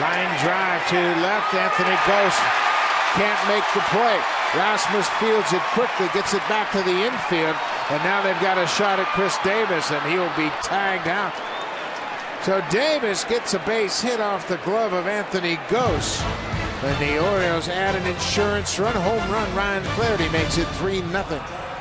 Line drive to left. Anthony Gose can't make the play. Rasmus fields it quickly, gets it back to the infield, and now they've got a shot at Chris Davis, and he'll be tagged out. So Davis gets a base hit off the glove of Anthony Gose. And the Orioles add an insurance run, home run. Ryan Flaherty makes it 3 0.